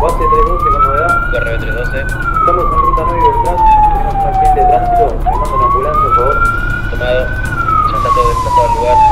Guante 312 con novedad. Correo 312. Estamos en ruta 9 del tránsito. Tenemos un accidente de tránsito. Me manda una ambulancia, por favor. Tomado. Ya está todo desplazado al lugar.